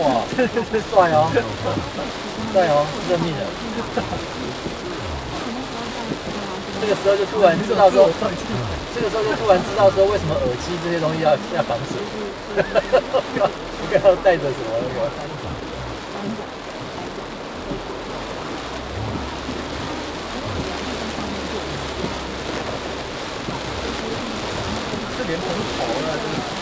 哇这这帅哦帅哦任命的这个时候就突然知道说这个时候就突然知道说为什么耳机这些东西要要防水。不要不要着什么连都跑了，真的。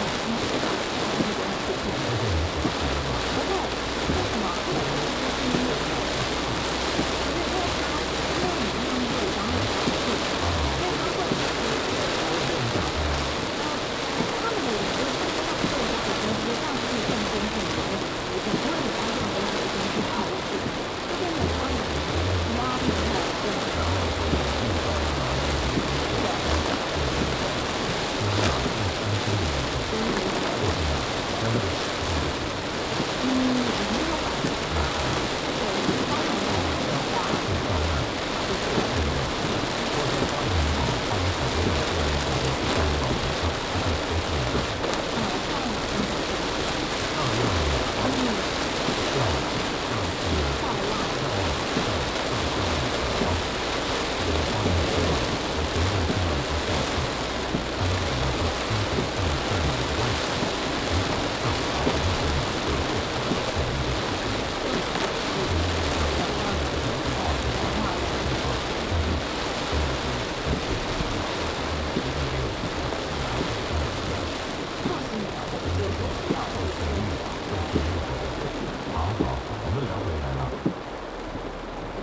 好，好，我们聊回来了。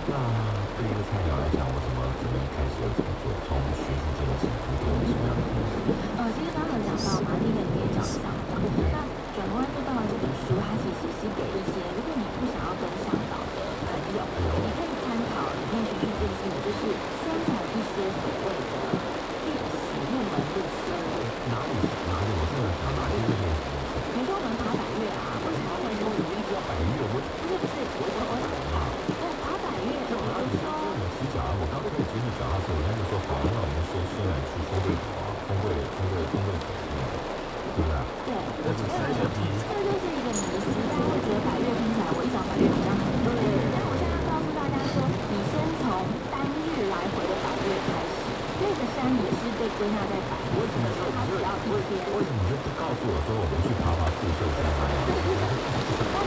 那对一个菜鸟来讲，我怎么准备开车，怎么做区域经济，有什么样的？呃，其实刚才讲到马丁那边也讲了讲，那转弯就到了这个珠海。很无私，但我觉得百越听起来我一讲百越好像很多。对，然我现在告诉大家，说你先从单日来回的百越开始，那个山也是被归纳在百越。为什么说它是要较突？为什么你就不告诉我说我们去爬爬瀑布，所以爬。